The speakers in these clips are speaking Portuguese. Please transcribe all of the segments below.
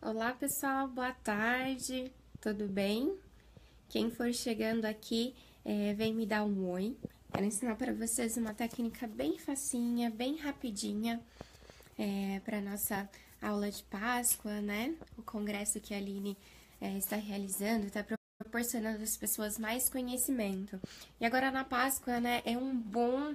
Olá, pessoal, boa tarde, tudo bem? Quem for chegando aqui, é, vem me dar um oi. Quero ensinar para vocês uma técnica bem facinha, bem rapidinha, é, para nossa aula de Páscoa, né? O congresso que a Aline é, está realizando, está proporcionando às pessoas mais conhecimento. E agora na Páscoa, né, é um bom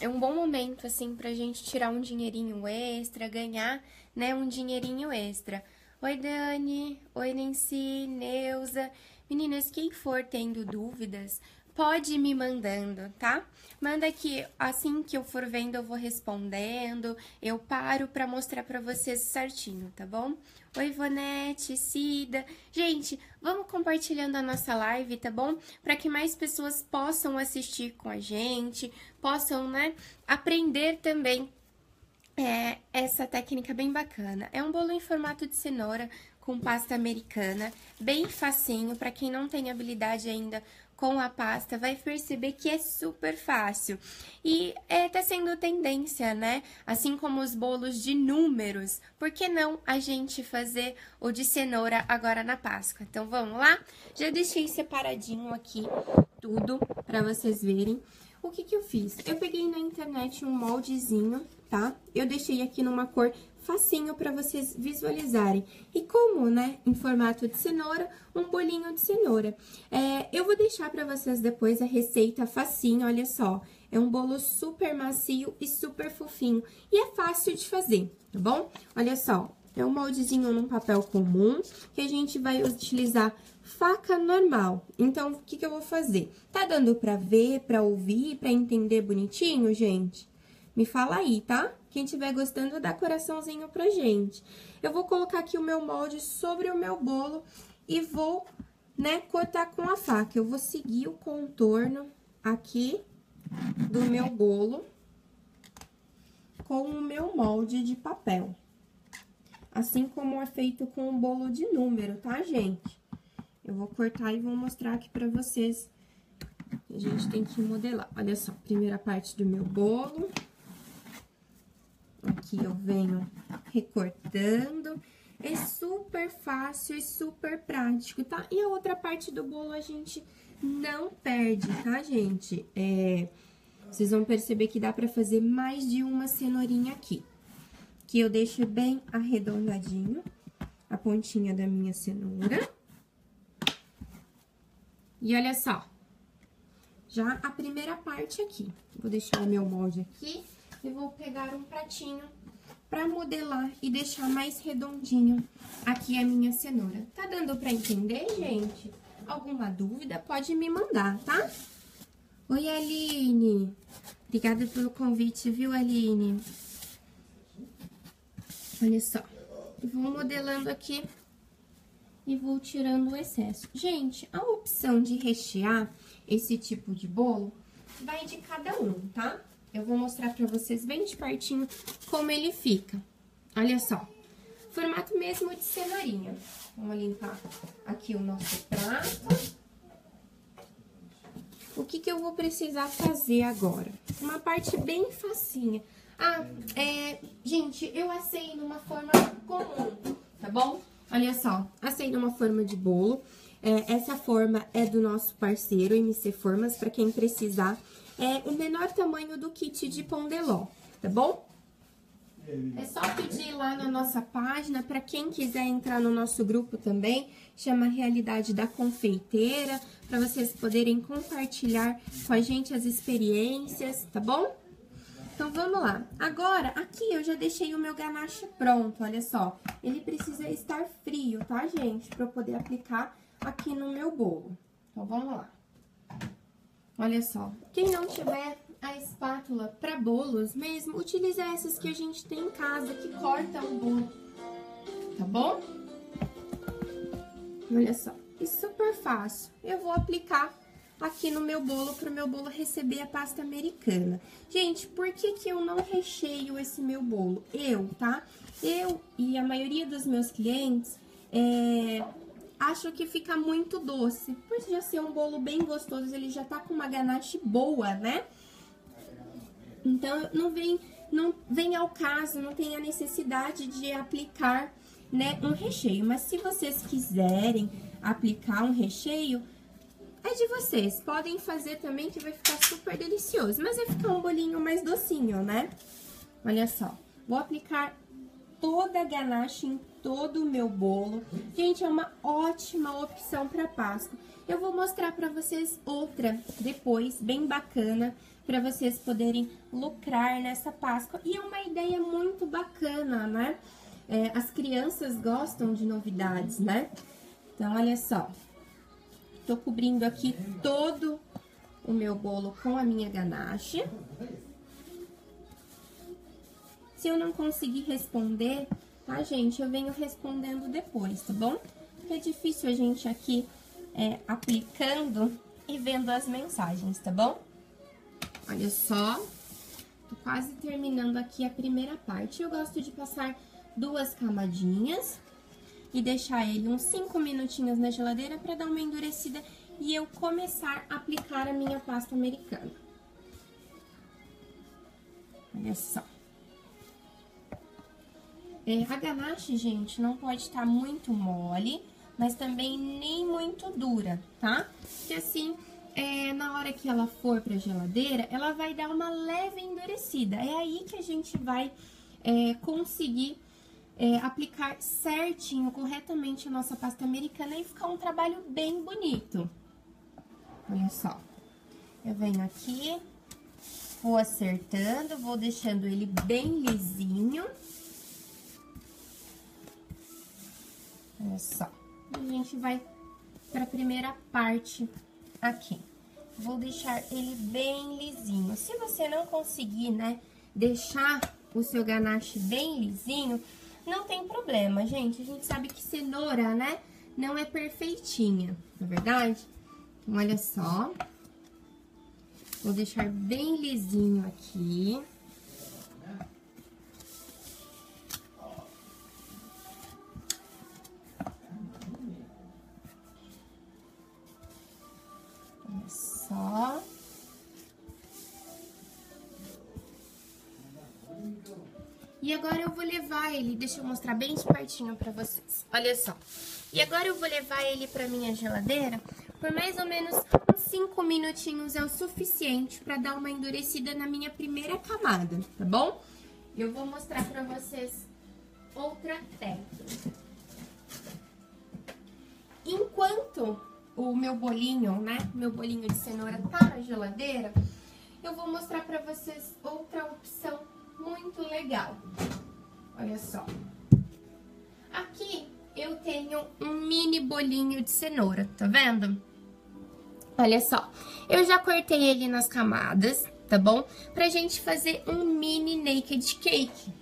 é um bom momento assim pra gente tirar um dinheirinho extra, ganhar, né, um dinheirinho extra. Oi, Dani. Oi, Nancy, Neuza. Meninas, quem for tendo dúvidas, pode ir me mandando, tá? Manda aqui, assim que eu for vendo, eu vou respondendo. Eu paro para mostrar para vocês certinho, tá bom? Oi, Ivonete, Cida. Gente, vamos compartilhando a nossa live, tá bom? Para que mais pessoas possam assistir com a gente, possam, né, aprender também é essa técnica bem bacana. É um bolo em formato de cenoura com pasta americana, bem facinho. Para quem não tem habilidade ainda com a pasta, vai perceber que é super fácil. E é, tá sendo tendência, né? Assim como os bolos de números, por que não a gente fazer o de cenoura agora na Páscoa? Então, vamos lá? Já deixei separadinho aqui tudo para vocês verem. O que que eu fiz? Eu peguei na internet um moldezinho, tá? Eu deixei aqui numa cor facinho para vocês visualizarem. E como, né, em formato de cenoura, um bolinho de cenoura. É, eu vou deixar para vocês depois a receita facinho, olha só. É um bolo super macio e super fofinho. E é fácil de fazer, tá bom? Olha só, é um moldezinho num papel comum, que a gente vai utilizar faca normal. Então, o que, que eu vou fazer? Tá dando pra ver, pra ouvir, pra entender bonitinho, gente? Me fala aí, tá? Quem estiver gostando, dá coraçãozinho pra gente. Eu vou colocar aqui o meu molde sobre o meu bolo e vou, né, cortar com a faca. Eu vou seguir o contorno aqui do meu bolo com o meu molde de papel. Assim como é feito com o bolo de número, tá, gente? Eu vou cortar e vou mostrar aqui pra vocês. A gente tem que modelar. Olha só, primeira parte do meu bolo. Aqui eu venho recortando. É super fácil e super prático, tá? E a outra parte do bolo a gente não perde, tá, gente? É, vocês vão perceber que dá pra fazer mais de uma cenourinha aqui. Que eu deixo bem arredondadinho a pontinha da minha cenoura. E olha só, já a primeira parte aqui. Vou deixar o meu molde aqui e vou pegar um pratinho pra modelar e deixar mais redondinho aqui a minha cenoura. Tá dando pra entender, gente? Alguma dúvida, pode me mandar, tá? Oi, Aline. Obrigada pelo convite, viu, Aline? Olha só. Vou modelando aqui e vou tirando o excesso. Gente, a opção de rechear esse tipo de bolo vai de cada um, tá? Eu vou mostrar pra vocês bem de pertinho como ele fica. Olha só, formato mesmo de cenourinha. Vamos limpar aqui o nosso prato. O que que eu vou precisar fazer agora? Uma parte bem facinha. Ah, é... Gente, eu assei numa forma comum, tá bom? Olha só, assei numa forma de bolo. É, essa forma é do nosso parceiro, MC Formas, para quem precisar. É o menor tamanho do kit de pão de ló, tá bom? É só pedir lá na nossa página, para quem quiser entrar no nosso grupo também, chama Realidade da Confeiteira, para vocês poderem compartilhar com a gente as experiências, tá bom? Então, vamos lá. Agora, aqui eu já deixei o meu ganache pronto, olha só. Ele precisa estar frio, tá, gente? Pra eu poder aplicar aqui no meu bolo. Então, vamos lá. Olha só. Quem não tiver a espátula para bolos mesmo, utilize essas que a gente tem em casa, que cortam o bolo, tá bom? Olha só. E super fácil. Eu vou aplicar aqui no meu bolo, para o meu bolo receber a pasta americana. Gente, por que que eu não recheio esse meu bolo? Eu, tá? Eu e a maioria dos meus clientes é, acho que fica muito doce. Por já ser um bolo bem gostoso, ele já tá com uma ganache boa, né? Então, não vem, não vem ao caso, não tem a necessidade de aplicar né, um recheio. Mas se vocês quiserem aplicar um recheio, é de vocês. Podem fazer também que vai ficar super delicioso. Mas vai ficar um bolinho mais docinho, né? Olha só. Vou aplicar toda a ganache em todo o meu bolo. Gente, é uma ótima opção para Páscoa. Eu vou mostrar para vocês outra depois, bem bacana, para vocês poderem lucrar nessa Páscoa. E é uma ideia muito bacana, né? É, as crianças gostam de novidades, né? Então, olha só. Tô cobrindo aqui todo o meu bolo com a minha ganache. Se eu não conseguir responder, tá, gente? Eu venho respondendo depois, tá bom? Porque é difícil a gente aqui é, aplicando e vendo as mensagens, tá bom? Olha só, tô quase terminando aqui a primeira parte. Eu gosto de passar duas camadinhas e deixar ele uns 5 minutinhos na geladeira para dar uma endurecida e eu começar a aplicar a minha pasta americana. Olha só. É, a ganache, gente, não pode estar muito mole, mas também nem muito dura, tá? Porque assim, é, na hora que ela for pra geladeira, ela vai dar uma leve endurecida. É aí que a gente vai é, conseguir é, aplicar certinho, corretamente a nossa pasta americana e ficar um trabalho bem bonito. Olha só. Eu venho aqui, vou acertando, vou deixando ele bem lisinho. Olha só. A gente vai para a primeira parte aqui. Vou deixar ele bem lisinho. Se você não conseguir, né, deixar o seu ganache bem lisinho, não tem problema, gente. A gente sabe que cenoura, né, não é perfeitinha, não é verdade? Então, olha só. Vou deixar bem lisinho aqui. E agora eu vou levar ele, deixa eu mostrar bem de pertinho pra vocês. Olha só. E agora eu vou levar ele pra minha geladeira por mais ou menos uns 5 minutinhos é o suficiente pra dar uma endurecida na minha primeira camada, tá bom? Eu vou mostrar pra vocês outra técnica. Enquanto o meu bolinho, né, meu bolinho de cenoura tá na geladeira, eu vou mostrar pra vocês outra opção muito legal. Olha só. Aqui eu tenho um mini bolinho de cenoura, tá vendo? Olha só, eu já cortei ele nas camadas, tá bom? Pra gente fazer um mini naked cake,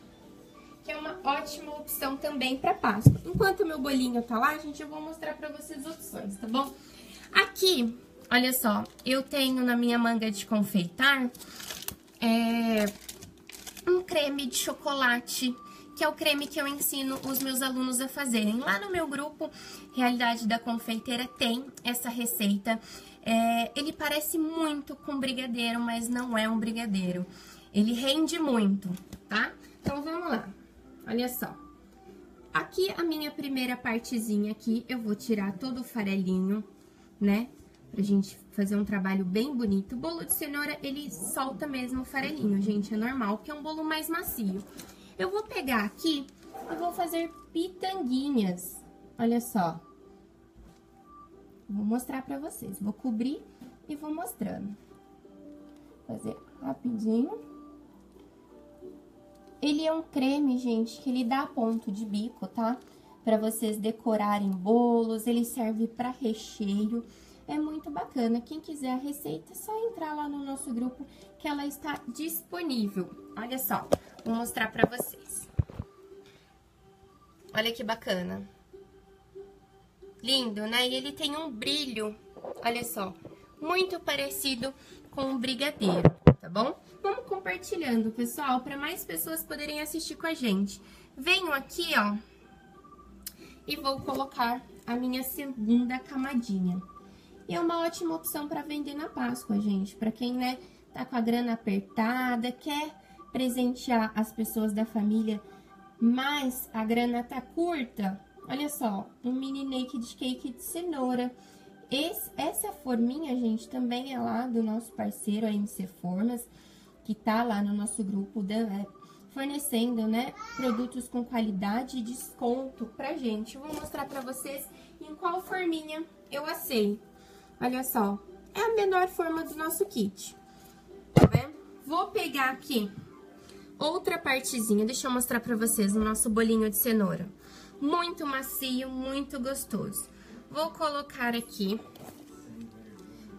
que é uma ótima opção também pra Páscoa. Enquanto meu bolinho tá lá, gente, eu vou mostrar pra vocês opções, tá bom? Aqui, olha só, eu tenho na minha manga de confeitar, é, um creme de chocolate, que é o creme que eu ensino os meus alunos a fazerem. Lá no meu grupo, Realidade da Confeiteira, tem essa receita. É, ele parece muito com brigadeiro, mas não é um brigadeiro. Ele rende muito, tá? Então, vamos lá. Olha só. Aqui, a minha primeira partezinha aqui, eu vou tirar todo o farelinho, né? Pra gente fazer um trabalho bem bonito. O bolo de cenoura, ele solta mesmo o farelinho, gente, é normal, porque é um bolo mais macio. Eu vou pegar aqui e vou fazer pitanguinhas, olha só. Vou mostrar pra vocês, vou cobrir e vou mostrando. Fazer rapidinho. Ele é um creme, gente, que ele dá ponto de bico, tá? Pra vocês decorarem bolos, ele serve pra recheio é muito bacana. Quem quiser a receita, é só entrar lá no nosso grupo que ela está disponível. Olha só, vou mostrar pra vocês. Olha que bacana. Lindo, né? E ele tem um brilho, olha só, muito parecido com o brigadeiro, tá bom? Vamos compartilhando, pessoal, para mais pessoas poderem assistir com a gente. Venho aqui, ó, e vou colocar a minha segunda camadinha. E é uma ótima opção para vender na Páscoa, gente. Para quem, né, tá com a grana apertada, quer presentear as pessoas da família mas a grana tá curta, olha só, um mini naked cake de cenoura. Esse, essa forminha, gente, também é lá do nosso parceiro, a MC Formas, que tá lá no nosso grupo, da, é, fornecendo, né, produtos com qualidade e desconto pra gente. Eu vou mostrar pra vocês em qual forminha eu assei. Olha só, é a menor forma do nosso kit, tá vendo? Vou pegar aqui outra partezinha, deixa eu mostrar pra vocês o nosso bolinho de cenoura. Muito macio, muito gostoso. Vou colocar aqui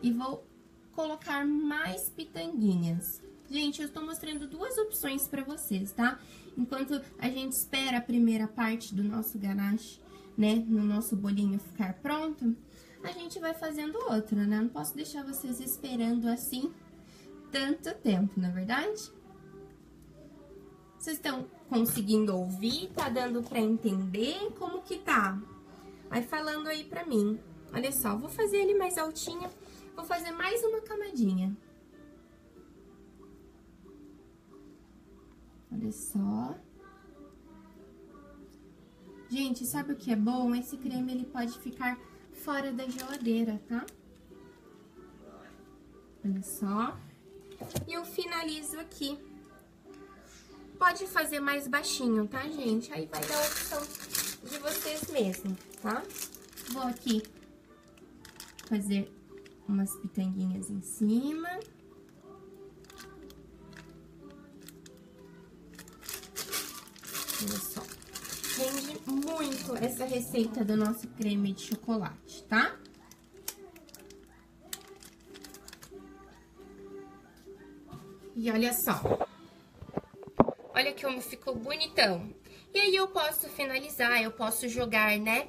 e vou colocar mais pitanguinhas. Gente, eu estou mostrando duas opções para vocês, tá? Enquanto a gente espera a primeira parte do nosso ganache, né, no nosso bolinho ficar pronto, a gente vai fazendo outra, né? Não posso deixar vocês esperando assim tanto tempo, não é verdade? Vocês estão conseguindo ouvir? Tá dando para entender? Como que tá? Vai falando aí pra mim. Olha só, vou fazer ele mais altinho, vou fazer mais uma camadinha. Olha só. Gente, sabe o que é bom? Esse creme, ele pode ficar fora da geladeira, tá? Olha só. E eu finalizo aqui. Pode fazer mais baixinho, tá, gente? Aí vai dar a opção de vocês mesmos, tá? Vou aqui fazer umas pitanguinhas em cima. Olha só. Rende muito essa receita do nosso creme de chocolate, tá? E olha só. Olha como ficou bonitão. E aí eu posso finalizar, eu posso jogar, né,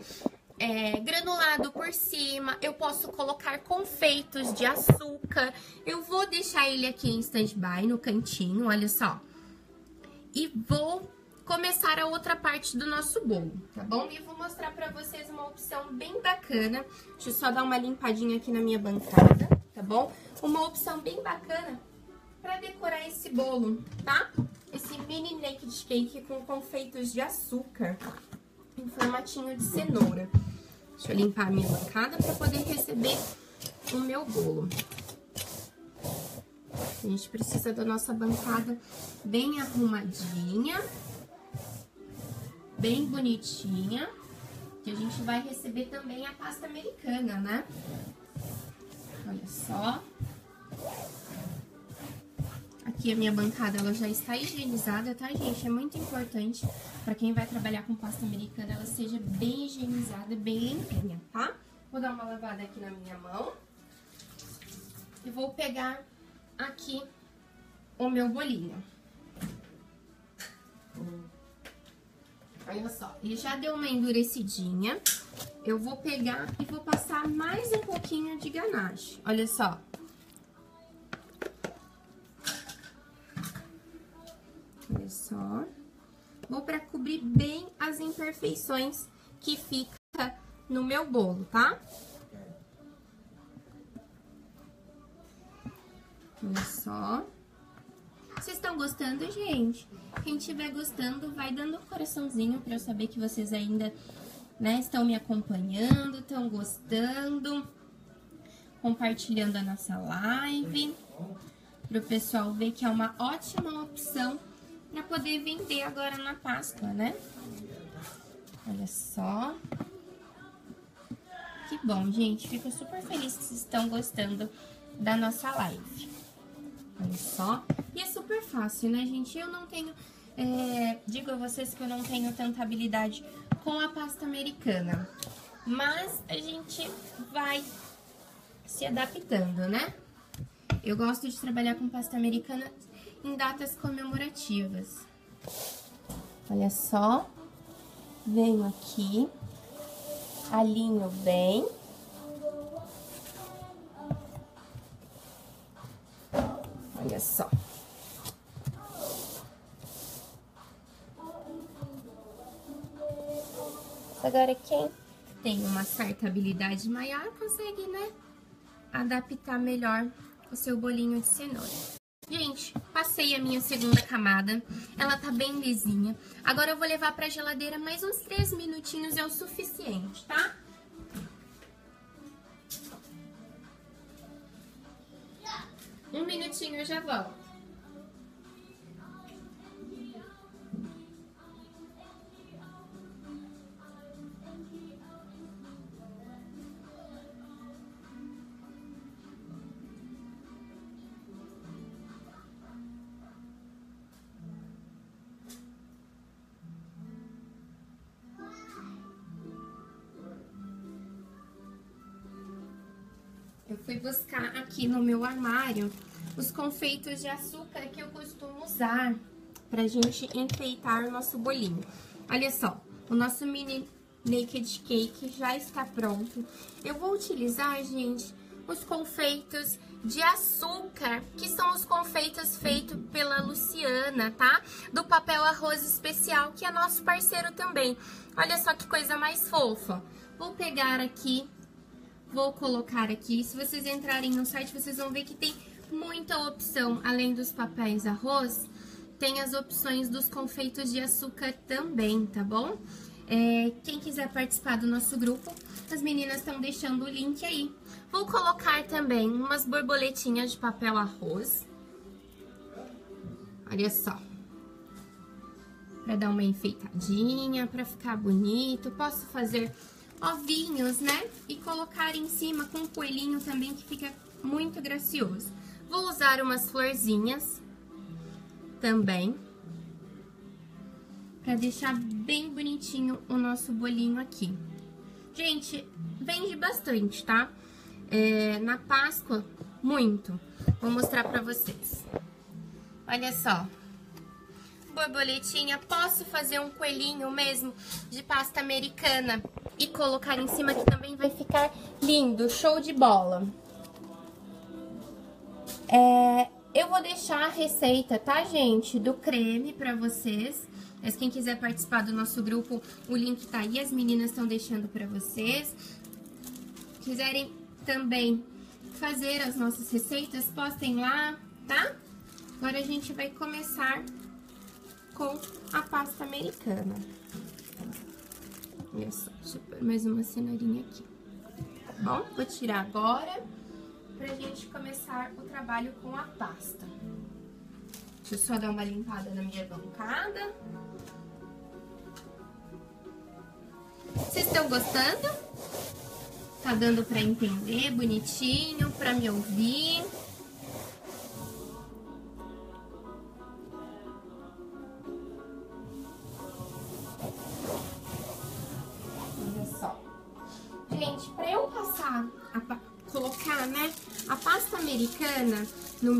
é, granulado por cima, eu posso colocar confeitos de açúcar. Eu vou deixar ele aqui em stand-by, no cantinho, olha só. E vou começar a outra parte do nosso bolo, tá bom? E vou mostrar pra vocês uma opção bem bacana. Deixa eu só dar uma limpadinha aqui na minha bancada, tá bom? Uma opção bem bacana pra decorar esse bolo, tá? Esse mini naked cake com confeitos de açúcar em formatinho de cenoura. Deixa eu limpar a minha bancada pra poder receber o meu bolo. A gente precisa da nossa bancada bem arrumadinha bem bonitinha, que a gente vai receber também a pasta americana, né? Olha só. Aqui a minha bancada, ela já está higienizada, tá, gente? É muito importante para quem vai trabalhar com pasta americana, ela seja bem higienizada, bem limpinha, tá? Vou dar uma lavada aqui na minha mão. E vou pegar aqui o meu bolinho. Olha só, ele já deu uma endurecidinha. Eu vou pegar e vou passar mais um pouquinho de ganache. Olha só. Olha só. Vou para cobrir bem as imperfeições que fica no meu bolo, tá? Olha só. Vocês estão gostando, gente? Quem estiver gostando, vai dando um coraçãozinho pra eu saber que vocês ainda né, estão me acompanhando, estão gostando, compartilhando a nossa live, para o pessoal ver que é uma ótima opção para poder vender agora na Páscoa, né? Olha só. Que bom, gente. Fico super feliz que vocês estão gostando da nossa live. Olha só. E é super fácil, né, gente? Eu não tenho... É, digo a vocês que eu não tenho tanta habilidade com a pasta americana. Mas a gente vai se adaptando, né? Eu gosto de trabalhar com pasta americana em datas comemorativas. Olha só. Venho aqui, alinho bem. Olha só. Agora, quem tem uma certa habilidade maior consegue, né, adaptar melhor o seu bolinho de cenoura. Gente, passei a minha segunda camada, ela tá bem lisinha. Agora eu vou levar pra geladeira mais uns 3 minutinhos é o suficiente, tá? Minutinho eu já volto. Eu fui buscar aqui no meu armário os confeitos de açúcar que eu costumo usar pra gente enfeitar o nosso bolinho. Olha só, o nosso mini naked cake já está pronto. Eu vou utilizar, gente, os confeitos de açúcar, que são os confeitos feitos pela Luciana, tá? Do papel arroz especial, que é nosso parceiro também. Olha só que coisa mais fofa. Vou pegar aqui vou colocar aqui. Se vocês entrarem no site, vocês vão ver que tem muita opção. Além dos papéis arroz, tem as opções dos confeitos de açúcar também, tá bom? É, quem quiser participar do nosso grupo, as meninas estão deixando o link aí. Vou colocar também umas borboletinhas de papel arroz. Olha só. Pra dar uma enfeitadinha, pra ficar bonito. Posso fazer ovinhos, né? E colocar em cima com um coelhinho também, que fica muito gracioso. Vou usar umas florzinhas também. Pra deixar bem bonitinho o nosso bolinho aqui. Gente, vende bastante, tá? É, na Páscoa, muito. Vou mostrar pra vocês. Olha só borboletinha, posso fazer um coelhinho mesmo de pasta americana e colocar em cima que também vai ficar lindo, show de bola. É, eu vou deixar a receita, tá, gente, do creme pra vocês. Mas quem quiser participar do nosso grupo, o link tá aí, as meninas estão deixando pra vocês. Quiserem também fazer as nossas receitas, postem lá, tá? Agora a gente vai começar com a pasta americana. Olha só, deixa eu pôr mais uma cenourinha aqui. Tá bom? Vou tirar agora pra gente começar o trabalho com a pasta. Deixa eu só dar uma limpada na minha bancada. Vocês estão gostando? Tá dando pra entender bonitinho, pra me ouvir?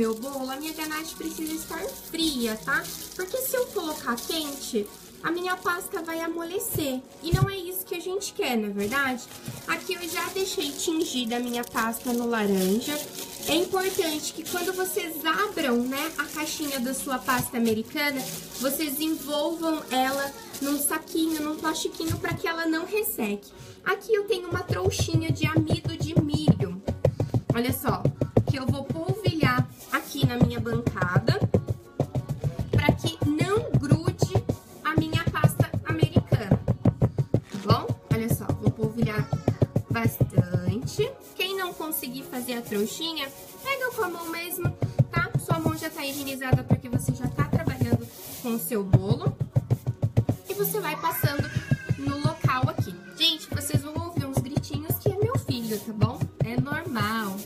Meu bolo, a minha ganache precisa estar fria, tá? Porque se eu colocar quente, a minha pasta vai amolecer. E não é isso que a gente quer, não é verdade? Aqui eu já deixei tingida a minha pasta no laranja. É importante que quando vocês abram, né, a caixinha da sua pasta americana, vocês envolvam ela num saquinho, num plastiquinho, para que ela não resseque. Aqui eu tenho uma trouxinha de amido de milho. Olha só, que eu vou polvilhar aqui na minha bancada para que não grude a minha pasta americana, tá bom? Olha só, vou polvilhar bastante. Quem não conseguir fazer a trouxinha, pega com a mão mesmo, tá? Sua mão já tá higienizada porque você já tá trabalhando com o seu bolo. E você vai passando no local aqui. Gente, vocês vão ouvir uns gritinhos que é meu filho, tá bom? É normal.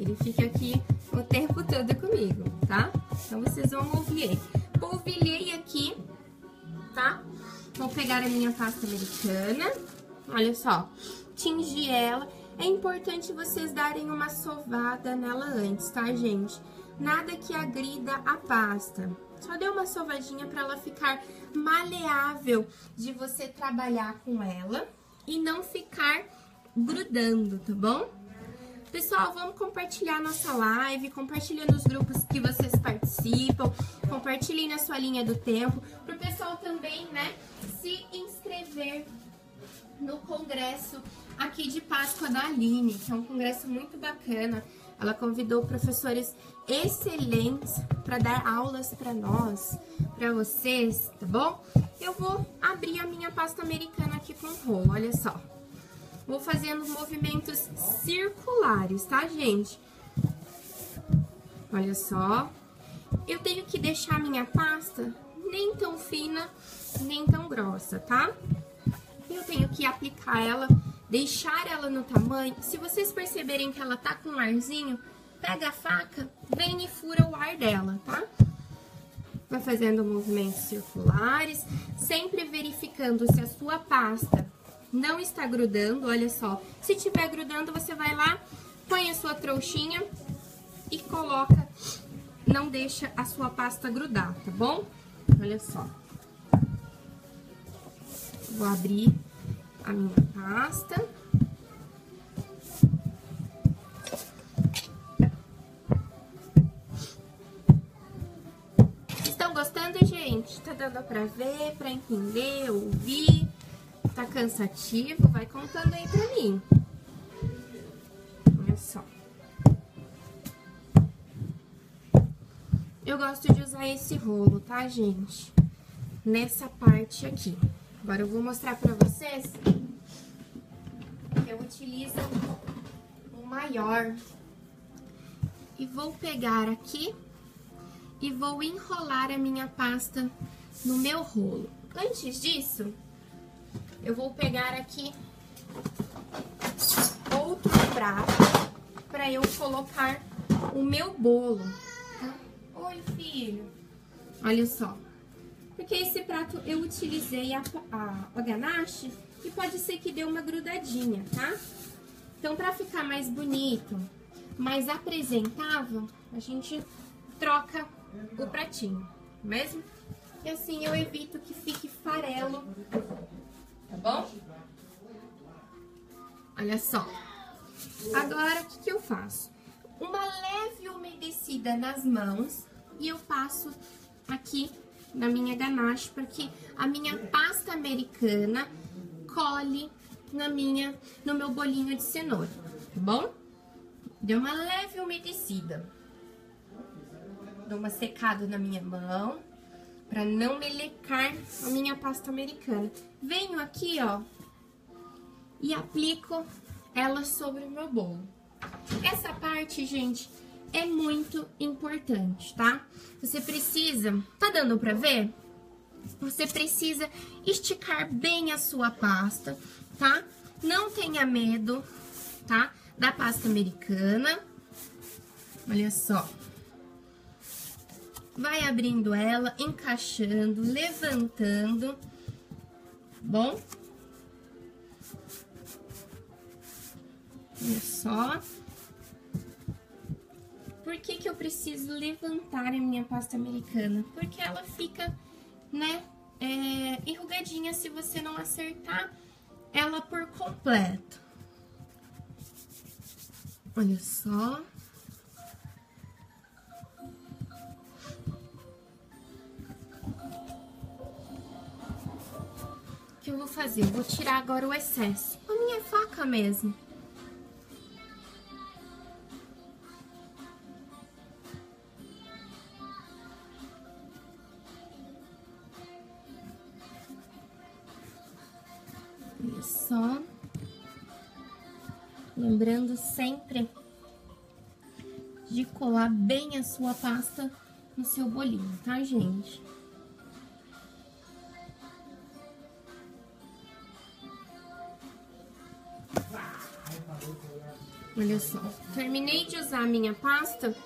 Ele fica aqui Vou pegar a minha pasta americana. Olha só, tingir ela. É importante vocês darem uma sovada nela antes, tá, gente? Nada que agrida a pasta. Só dê uma sovadinha para ela ficar maleável de você trabalhar com ela e não ficar grudando, tá bom? Pessoal, vamos compartilhar nossa live, compartilha nos grupos que vocês participam, compartilhem na sua linha do tempo, para o pessoal também, né, se inscrever no congresso aqui de Páscoa da Aline, que é um congresso muito bacana. Ela convidou professores excelentes para dar aulas para nós, para vocês, tá bom? Eu vou abrir a minha pasta americana aqui com rolo, olha só. Vou fazendo movimentos circulares, tá, gente? Olha só. Eu tenho que deixar minha pasta nem tão fina, nem tão grossa, tá? Eu tenho que aplicar ela, deixar ela no tamanho. Se vocês perceberem que ela tá com um arzinho, pega a faca, vem e fura o ar dela, tá? Vai fazendo movimentos circulares, sempre verificando se a sua pasta não está grudando, olha só. Se tiver grudando, você vai lá, põe a sua trouxinha e coloca, não deixa a sua pasta grudar, tá bom? Olha só. Vou abrir a minha pasta. Estão gostando, gente? Tá dando pra ver, pra entender, ouvir? Tá cansativo? Vai contando aí pra mim. Olha só. Eu gosto de usar esse rolo, tá, gente? Nessa parte aqui. Agora eu vou mostrar pra vocês eu utilizo o maior. E vou pegar aqui e vou enrolar a minha pasta no meu rolo. Antes disso, eu vou pegar aqui outro prato para eu colocar o meu bolo. Tá? Oi, filho. Olha só. Porque esse prato eu utilizei a, a, a ganache e pode ser que dê uma grudadinha, tá? Então, para ficar mais bonito, mais apresentável, a gente troca o pratinho, mesmo? E assim eu evito que fique farelo bom? Olha só. Agora, o que, que eu faço? Uma leve umedecida nas mãos e eu passo aqui na minha ganache, porque a minha pasta americana colhe na minha, no meu bolinho de cenoura, tá bom? Deu uma leve umedecida. Dou uma secada na minha mão para não melecar a minha pasta americana. Venho aqui, ó, e aplico ela sobre o meu bolo. Essa parte, gente, é muito importante, tá? Você precisa, tá dando pra ver? Você precisa esticar bem a sua pasta, tá? Não tenha medo, tá? Da pasta americana. Olha só vai abrindo ela, encaixando, levantando, bom? Olha só. Por que que eu preciso levantar a minha pasta americana? Porque ela fica, né, é, enrugadinha se você não acertar ela por completo. Olha só. Que eu vou fazer? vou tirar agora o excesso. A minha faca mesmo. Olha só. Lembrando sempre de colar bem a sua pasta no seu bolinho, tá, gente? Olha só, terminei de usar a minha pasta,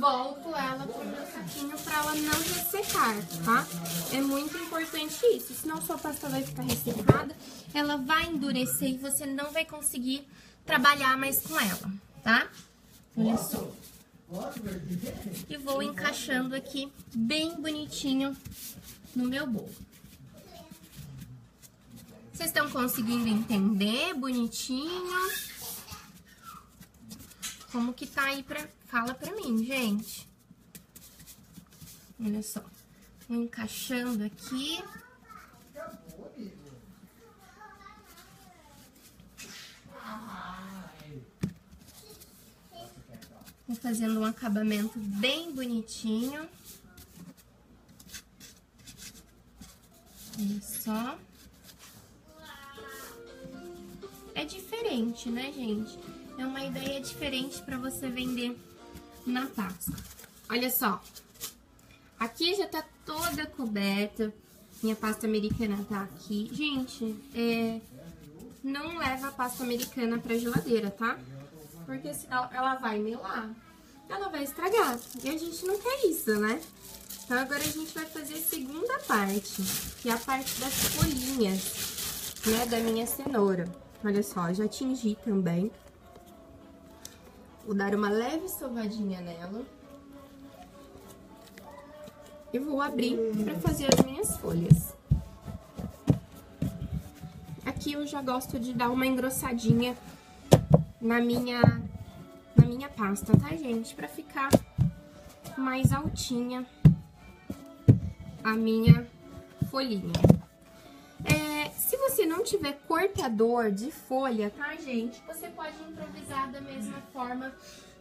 volto ela pro meu saquinho pra ela não ressecar, tá? É muito importante isso, senão sua pasta vai ficar ressecada, ela vai endurecer e você não vai conseguir trabalhar mais com ela, tá? Olha só. E vou encaixando aqui bem bonitinho no meu bolo. Vocês estão conseguindo entender bonitinho? Como que tá aí pra... Fala pra mim, gente. Olha só. Vou encaixando aqui. Vou fazendo um acabamento bem bonitinho. Olha só. É diferente, né, gente? É uma ideia diferente para você vender na Páscoa. Olha só. Aqui já tá toda coberta. Minha pasta americana tá aqui. Gente, é... não leva a pasta americana pra geladeira, tá? Porque senão ela vai melar. Ela vai estragar. E a gente não quer isso, né? Então, agora a gente vai fazer a segunda parte, que é a parte das folhinhas, né, da minha cenoura. Olha só, já tingi também. Vou dar uma leve sovadinha nela. E vou abrir pra fazer as minhas folhas. Aqui eu já gosto de dar uma engrossadinha na minha, na minha pasta, tá, gente? Pra ficar mais altinha a minha folhinha. É, se você não tiver cortador de folha, tá, gente? Você pode improvisar da mesma forma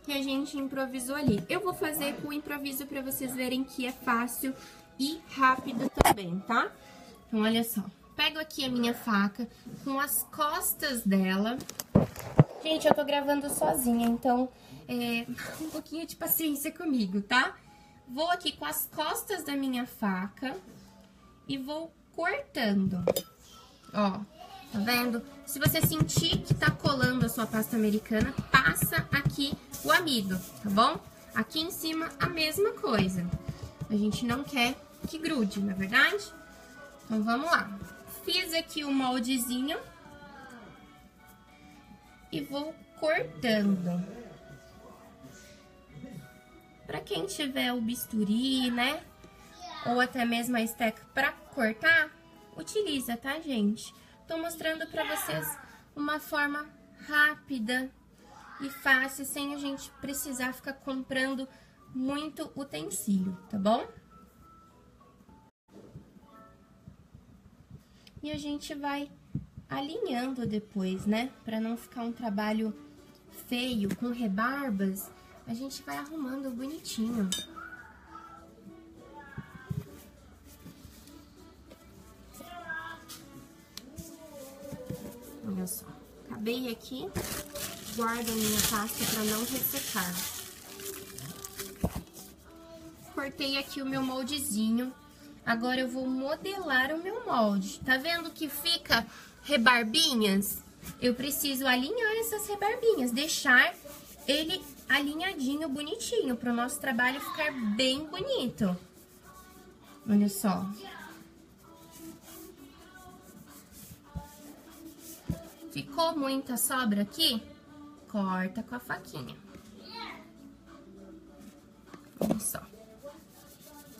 que a gente improvisou ali. Eu vou fazer com o improviso pra vocês verem que é fácil e rápido também, tá? Então, olha só. Pego aqui a minha faca com as costas dela. Gente, eu tô gravando sozinha, então é, um pouquinho de paciência comigo, tá? Vou aqui com as costas da minha faca e vou cortando. Ó, tá vendo? Se você sentir que tá colando a sua pasta americana, passa aqui o amido, tá bom? Aqui em cima, a mesma coisa. A gente não quer que grude, na é verdade? Então, vamos lá. Fiz aqui o moldezinho e vou cortando. Pra quem tiver o bisturi, né? Ou até mesmo a esteca pra cortar, utiliza, tá, gente? Tô mostrando pra vocês uma forma rápida e fácil, sem a gente precisar ficar comprando muito utensílio, tá bom? E a gente vai alinhando depois, né? Pra não ficar um trabalho feio, com rebarbas, a gente vai arrumando bonitinho. Olha só. Acabei aqui, guardo a minha pasta para não ressecar. Cortei aqui o meu moldezinho. Agora eu vou modelar o meu molde. Tá vendo que fica rebarbinhas? Eu preciso alinhar essas rebarbinhas, deixar ele alinhadinho, bonitinho, para o nosso trabalho ficar bem bonito. Olha só. Ficou muita sobra aqui? Corta com a faquinha. Olha só.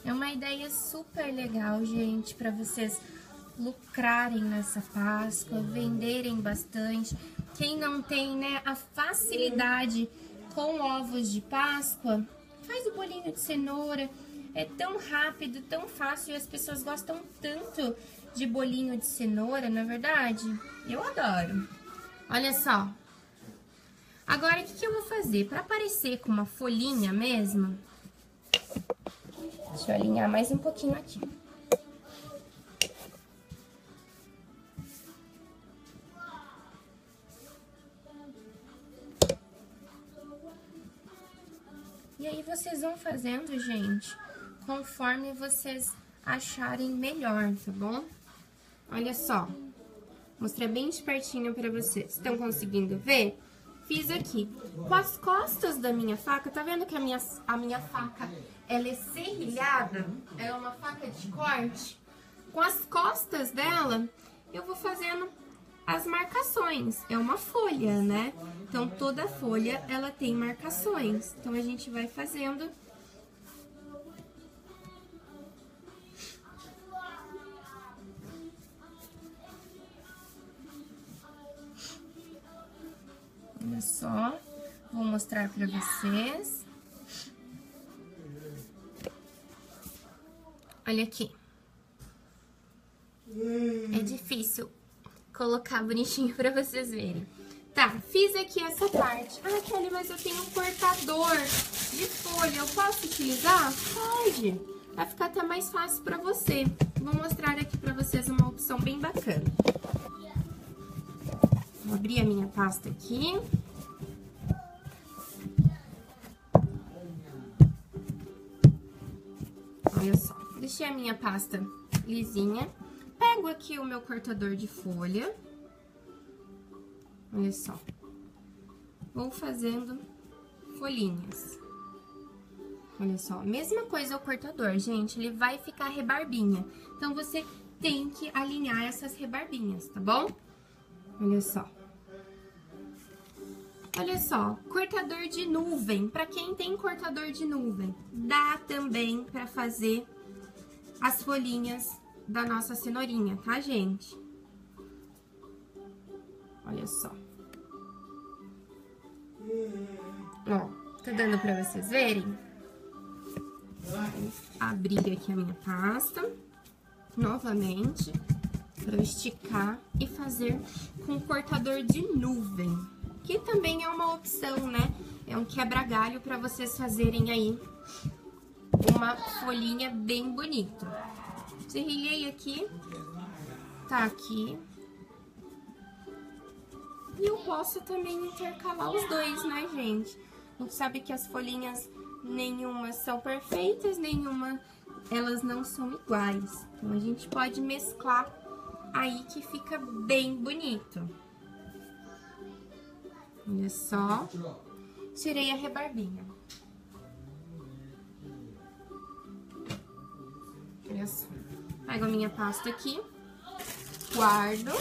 É uma ideia super legal, gente, para vocês lucrarem nessa Páscoa, venderem bastante. Quem não tem, né, a facilidade com ovos de Páscoa, faz o bolinho de cenoura. É tão rápido, tão fácil e as pessoas gostam tanto de bolinho de cenoura, na é verdade? Eu adoro. Olha só. Agora, o que, que eu vou fazer? Para parecer com uma folhinha mesmo, deixa eu alinhar mais um pouquinho aqui. E aí vocês vão fazendo, gente, conforme vocês acharem melhor, tá bom? Olha só, mostrei bem de pertinho pra vocês. Estão conseguindo ver? Fiz aqui. Com as costas da minha faca, tá vendo que a minha, a minha faca, ela é serrilhada? É uma faca de corte. Com as costas dela, eu vou fazendo as marcações. É uma folha, né? Então, toda folha, ela tem marcações. Então, a gente vai fazendo... Olha só, vou mostrar pra vocês. Olha aqui. É difícil colocar bonitinho pra vocês verem. Tá, fiz aqui essa parte. Ah, Kelly, mas eu tenho um cortador de folha. Eu posso utilizar? Pode. Vai ficar até mais fácil pra você. Vou mostrar aqui pra vocês uma opção bem bacana. Vou abrir a minha pasta aqui. Olha só, deixei a minha pasta lisinha. Pego aqui o meu cortador de folha. Olha só. Vou fazendo folhinhas. Olha só, mesma coisa o cortador, gente, ele vai ficar rebarbinha. Então, você tem que alinhar essas rebarbinhas, tá bom? Olha só. Olha só, cortador de nuvem. Para quem tem cortador de nuvem, dá também para fazer as folhinhas da nossa cenourinha, tá, gente? Olha só. Ó, tá dando para vocês verem? Vou abrir aqui a minha pasta novamente para esticar e fazer com cortador de nuvem que também é uma opção, né? É um quebra-galho para vocês fazerem aí uma folhinha bem bonita. Serrilhei aqui, tá aqui. E eu posso também intercalar os dois, né, gente? A gente sabe que as folhinhas nenhuma são perfeitas, nenhuma elas não são iguais. Então, a gente pode mesclar aí que fica bem bonito. Olha só. Tirei a rebarbinha. Olha só. Pego a minha pasta aqui. Guardo.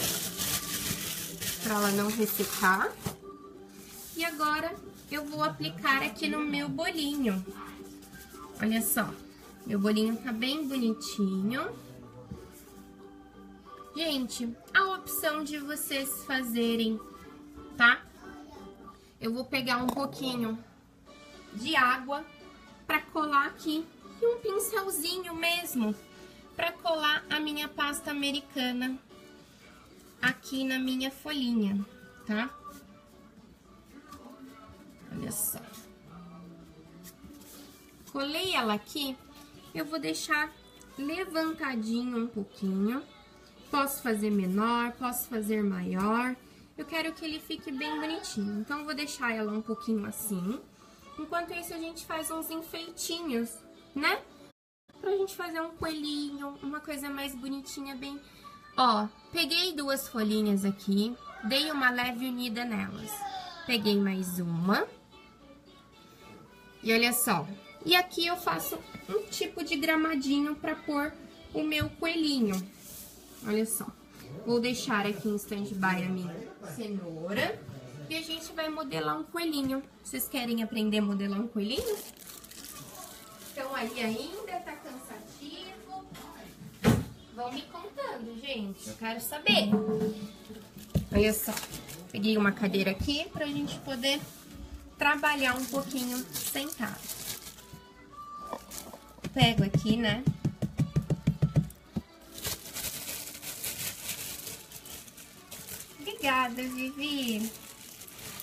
Pra ela não ressecar. E agora, eu vou aplicar aqui no meu bolinho. Olha só. Meu bolinho tá bem bonitinho. Gente, a opção de vocês fazerem, tá? Eu vou pegar um pouquinho de água para colar aqui e um pincelzinho mesmo para colar a minha pasta americana aqui na minha folhinha, tá? Olha só. Colei ela aqui, eu vou deixar levantadinho um pouquinho. Posso fazer menor, posso fazer maior eu quero que ele fique bem bonitinho. Então, vou deixar ela um pouquinho assim. Enquanto isso, a gente faz uns enfeitinhos, né? Pra gente fazer um coelhinho, uma coisa mais bonitinha, bem... Ó, peguei duas folhinhas aqui, dei uma leve unida nelas. Peguei mais uma. E olha só. E aqui eu faço um tipo de gramadinho pra pôr o meu coelhinho. Olha só. Vou deixar aqui em stand-by a minha cenoura. E a gente vai modelar um coelhinho. Vocês querem aprender a modelar um coelhinho? Então aí ainda tá cansativo? Vão me contando, gente. Eu quero saber. Olha só. Peguei uma cadeira aqui pra gente poder trabalhar um pouquinho sentado. Pego aqui, né? Obrigada, Vivi.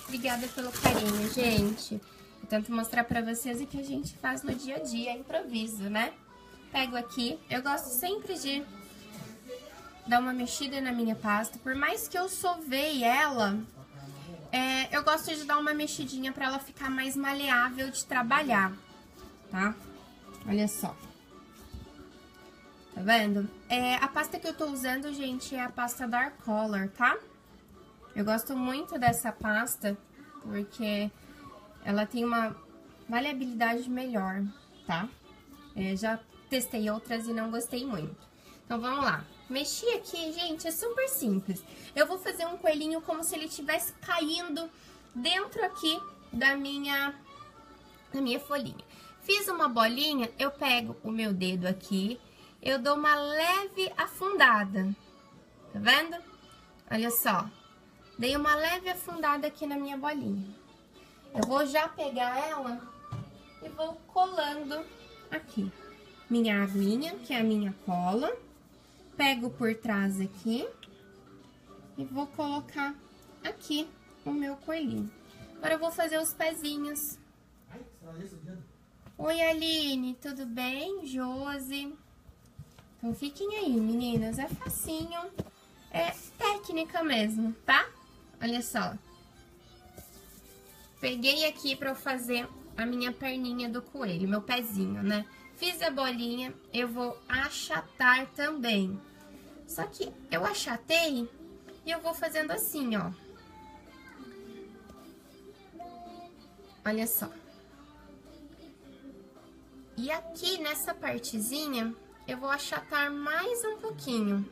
Obrigada pelo carinho, gente. Eu tento mostrar pra vocês o que a gente faz no dia a dia, improviso, né? Pego aqui, eu gosto sempre de dar uma mexida na minha pasta. Por mais que eu sovei ela, é, eu gosto de dar uma mexidinha pra ela ficar mais maleável de trabalhar, tá? Olha só. Tá vendo? É, a pasta que eu tô usando, gente, é a pasta Dark Color, tá? Eu gosto muito dessa pasta porque ela tem uma maleabilidade melhor, tá? É, já testei outras e não gostei muito. Então, vamos lá. Mexi aqui, gente, é super simples. Eu vou fazer um coelhinho como se ele estivesse caindo dentro aqui da minha, da minha folhinha. Fiz uma bolinha, eu pego o meu dedo aqui, eu dou uma leve afundada, tá vendo? Olha só, Dei uma leve afundada aqui na minha bolinha. Eu vou já pegar ela e vou colando aqui. Minha aguinha, que é a minha cola. Pego por trás aqui e vou colocar aqui o meu coelhinho. Agora eu vou fazer os pezinhos. Oi, Aline, tudo bem? Josi. Então, fiquem aí, meninas. É facinho. É técnica mesmo, tá? Olha só. Peguei aqui pra eu fazer a minha perninha do coelho, meu pezinho, né? Fiz a bolinha, eu vou achatar também. Só que eu achatei e eu vou fazendo assim, ó. Olha só. E aqui nessa partezinha, eu vou achatar mais um pouquinho.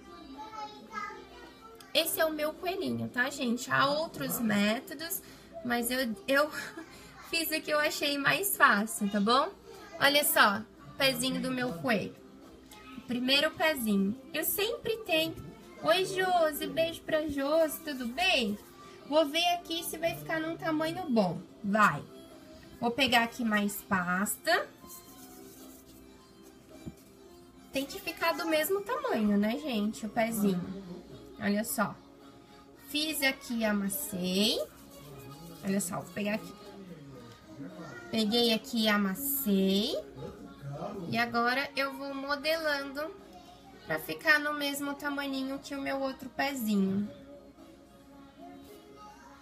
Esse é o meu coelhinho, tá, gente? Há outros métodos, mas eu, eu fiz o que eu achei mais fácil, tá bom? Olha só, pezinho do meu coelho. Primeiro pezinho. Eu sempre tenho. Oi, Josi, beijo pra Josi, tudo bem? Vou ver aqui se vai ficar num tamanho bom. Vai. Vou pegar aqui mais pasta. Tem que ficar do mesmo tamanho, né, gente? O pezinho. Olha só. Fiz aqui, amassei. Olha só, vou pegar aqui. Peguei aqui, amassei. E agora eu vou modelando pra ficar no mesmo tamanho que o meu outro pezinho.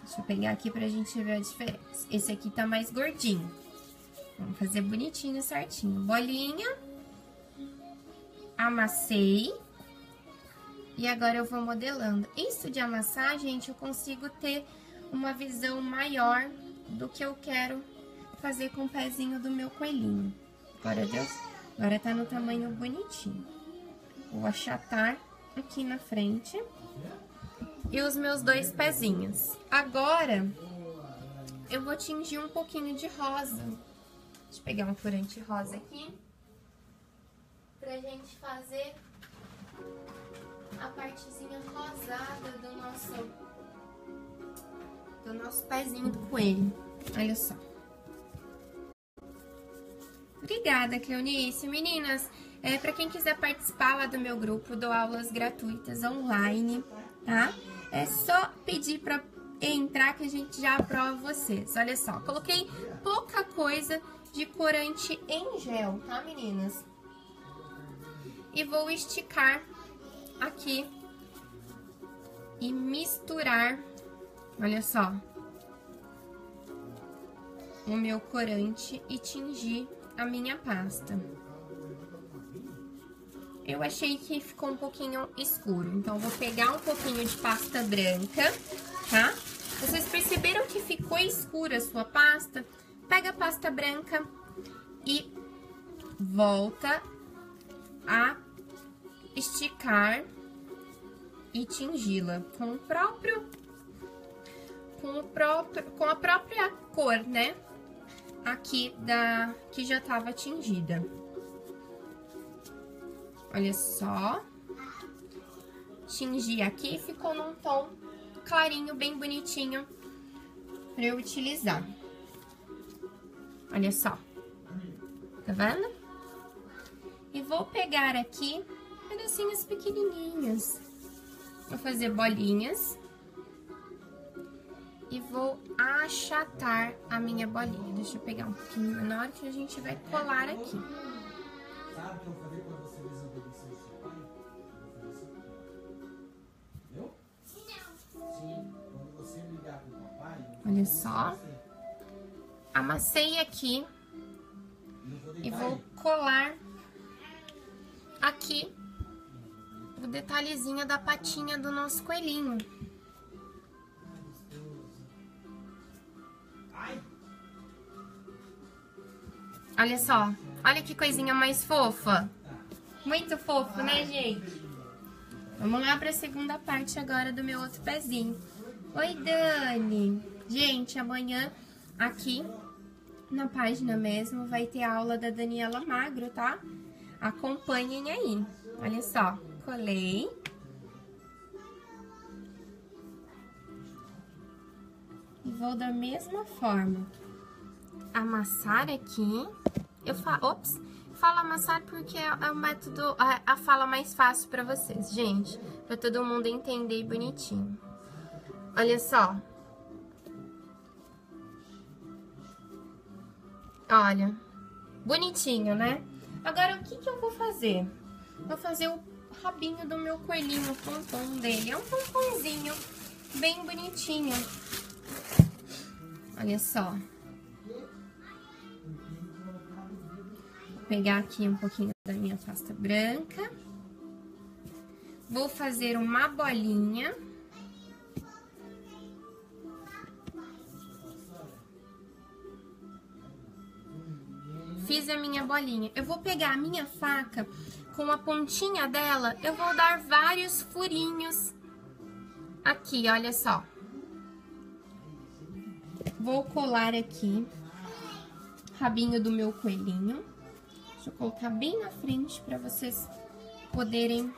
Deixa eu pegar aqui pra gente ver a diferença. Esse aqui tá mais gordinho. Vamos fazer bonitinho, certinho. Bolinha. Amassei. E agora eu vou modelando. Isso de amassar, gente, eu consigo ter uma visão maior do que eu quero fazer com o pezinho do meu coelhinho. Agora deu, agora tá no tamanho bonitinho. Vou achatar aqui na frente. E os meus dois pezinhos. Agora, eu vou tingir um pouquinho de rosa. Deixa eu pegar um corante rosa aqui. Pra gente fazer a partezinha rosada do nosso, do nosso pezinho do coelho. Olha só. Obrigada, Cleonice. Meninas, é, para quem quiser participar lá do meu grupo, dou aulas gratuitas online, tá? É só pedir para entrar que a gente já aprova vocês. Olha só, coloquei pouca coisa de corante em gel, tá, meninas? E vou esticar aqui e misturar, olha só, o meu corante e tingir a minha pasta. Eu achei que ficou um pouquinho escuro, então vou pegar um pouquinho de pasta branca, tá? Vocês perceberam que ficou escura a sua pasta? Pega a pasta branca e volta a esticar e tingi-la com o próprio com o próprio com a própria cor, né? Aqui da que já estava tingida. Olha só. Tingi aqui, ficou num tom clarinho, bem bonitinho para eu utilizar. Olha só. Tá vendo? E vou pegar aqui pedacinhos pequenininhos. Vou fazer bolinhas. E vou achatar a minha bolinha. Deixa eu pegar um pouquinho menor que a gente vai colar aqui. Olha só. Amassei aqui. E vou colar aqui o detalhezinho da patinha do nosso coelhinho. Olha só, olha que coisinha mais fofa. Muito fofo, né, gente? Vamos lá para a segunda parte agora do meu outro pezinho. Oi, Dani. Gente, amanhã aqui na página mesmo vai ter aula da Daniela Magro, tá? Acompanhem aí. Olha só, colei. E vou da mesma forma amassar aqui. Eu falo, ops, falo amassar porque é, é o método, a, a fala mais fácil para vocês, gente, para todo mundo entender bonitinho. Olha só. Olha, bonitinho, né? Agora, o que, que eu vou fazer? Vou fazer o rabinho do meu coelhinho, o pompom dele. É um pomponzinho bem bonitinho. Olha só. Vou pegar aqui um pouquinho da minha pasta branca. Vou fazer uma bolinha. Fiz a minha bolinha. Eu vou pegar a minha faca, com a pontinha dela, eu vou dar vários furinhos aqui, olha só. Vou colar aqui rabinho do meu coelhinho. Deixa eu colocar bem na frente para vocês poderem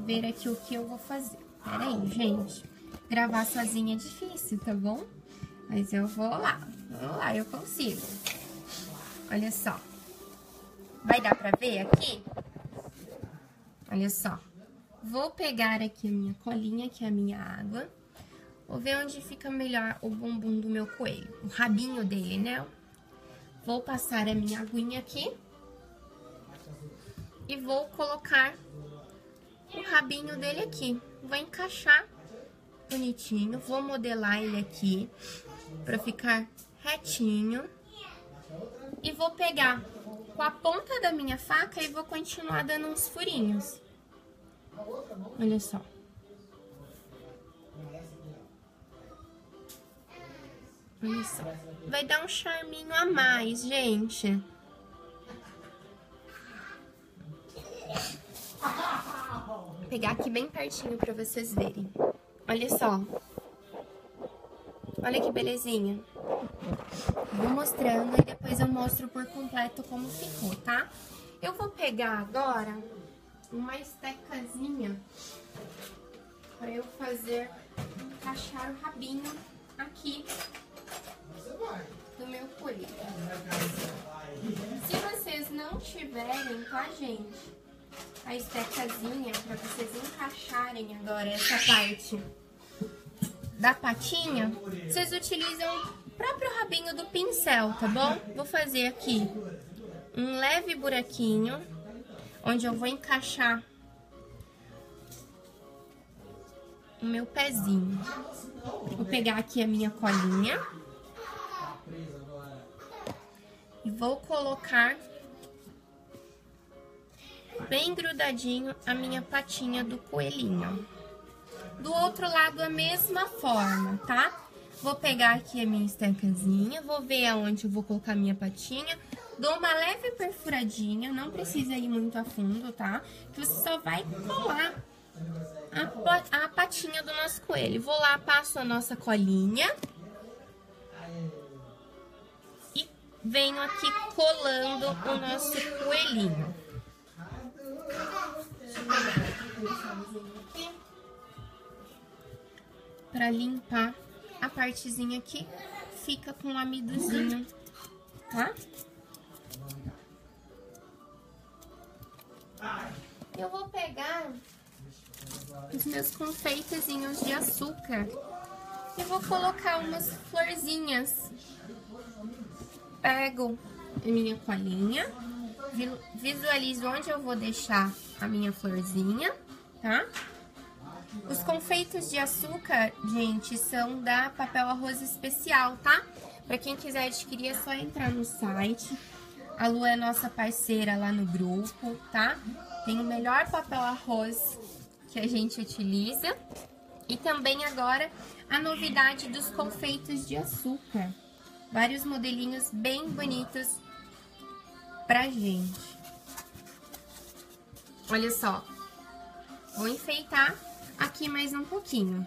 ver aqui o que eu vou fazer. Pera aí, gente. Gravar sozinha é difícil, tá bom? Mas eu vou lá. Vamos lá, eu consigo. Olha só. Vai dar pra ver aqui? Olha só. Vou pegar aqui a minha colinha, que é a minha água. Vou ver onde fica melhor o bumbum do meu coelho. O rabinho dele, né? Vou passar a minha aguinha aqui. E vou colocar o rabinho dele aqui. Vou encaixar bonitinho. Vou modelar ele aqui pra ficar retinho. E vou pegar com a ponta da minha faca e vou continuar dando uns furinhos. Olha só. Olha só. Vai dar um charminho a mais, gente. Vou pegar aqui bem pertinho pra vocês verem. Olha só. Olha que belezinha. Vou mostrando e depois eu mostro por completo como ficou, tá? Eu vou pegar agora uma estecazinha para eu fazer encaixar o rabinho aqui do meu coelho. Se vocês não tiverem, tá, gente? A estecazinha para vocês encaixarem agora essa parte da patinha, vocês utilizam o próprio rabinho do pincel, tá bom? Vou fazer aqui um leve buraquinho, onde eu vou encaixar o meu pezinho. Vou pegar aqui a minha colinha. E vou colocar bem grudadinho a minha patinha do coelhinho. Do outro lado, a mesma forma, tá? Vou pegar aqui a minha estancazinha, vou ver aonde eu vou colocar a minha patinha. Dou uma leve perfuradinha, não precisa ir muito a fundo, tá? Que você só vai colar a, a patinha do nosso coelho. Vou lá, passo a nossa colinha. E venho aqui colando o nosso coelhinho. Para limpar a partezinha aqui, fica com um amidozinho, tá? Eu vou pegar os meus confeitezinhos de açúcar e vou colocar umas florzinhas. Pego a minha colinha, visualizo onde eu vou deixar a minha florzinha, tá? Os confeitos de açúcar, gente, são da Papel Arroz Especial, tá? Pra quem quiser adquirir, é só entrar no site. A Lu é nossa parceira lá no grupo, tá? Tem o melhor papel arroz que a gente utiliza. E também agora a novidade dos confeitos de açúcar. Vários modelinhos bem bonitos pra gente. Olha só. Vou enfeitar aqui mais um pouquinho.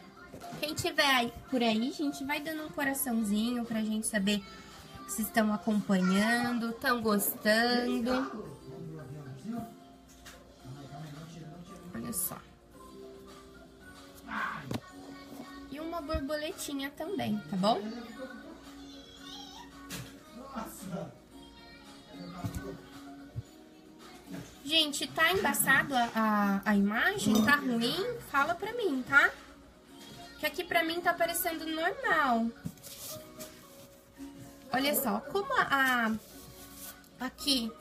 Quem tiver por aí, gente, vai dando um coraçãozinho pra gente saber se estão acompanhando, estão gostando. Olha só. E uma borboletinha também, tá bom? Gente, tá embaçado a, a, a, imagem? Tá ruim? Fala pra mim, tá? Que aqui pra mim tá parecendo normal. Olha só, como a, aqui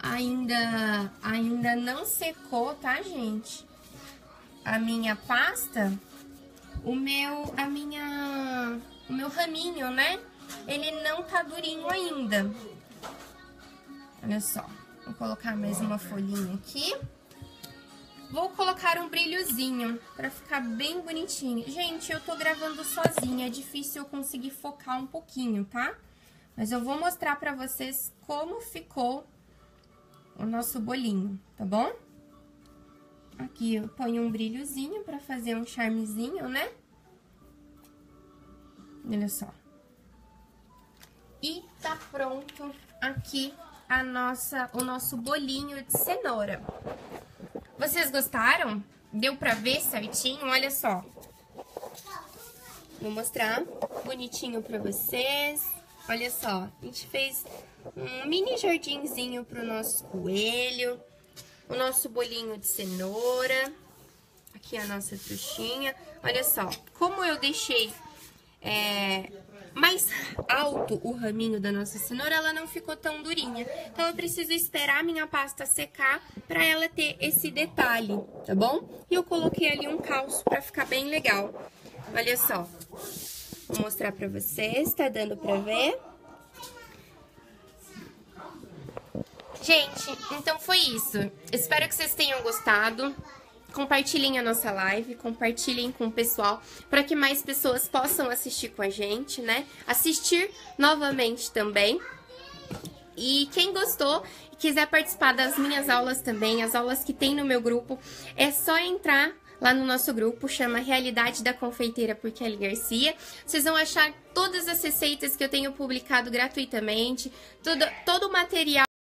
ainda, ainda não secou, tá, gente? A minha pasta, o meu, a minha, o meu raminho, né? Ele não tá durinho ainda. Olha só, vou colocar mais uma folhinha aqui. Vou colocar um brilhozinho pra ficar bem bonitinho. Gente, eu tô gravando sozinha, é difícil eu conseguir focar um pouquinho, tá? Mas eu vou mostrar pra vocês como ficou o nosso bolinho, tá bom? Aqui eu ponho um brilhozinho pra fazer um charmezinho, né? Olha só. E tá pronto aqui a nossa, o nosso bolinho de cenoura. Vocês gostaram? Deu pra ver certinho? Olha só. Vou mostrar bonitinho pra vocês. Olha só, a gente fez um mini jardinzinho pro nosso coelho, o nosso bolinho de cenoura, aqui a nossa trouxinha. Olha só, como eu deixei é, mais alto o raminho da nossa cenoura, ela não ficou tão durinha. Então, eu preciso esperar a minha pasta secar pra ela ter esse detalhe, tá bom? E eu coloquei ali um calço pra ficar bem legal. Olha só. Vou mostrar pra vocês, tá dando pra ver? Gente, então foi isso. Espero que vocês tenham gostado. Compartilhem a nossa live, compartilhem com o pessoal, para que mais pessoas possam assistir com a gente, né? Assistir novamente também. E quem gostou e quiser participar das minhas aulas também, as aulas que tem no meu grupo, é só entrar lá no nosso grupo, chama Realidade da Confeiteira por Kelly Garcia. Vocês vão achar todas as receitas que eu tenho publicado gratuitamente, todo, todo o material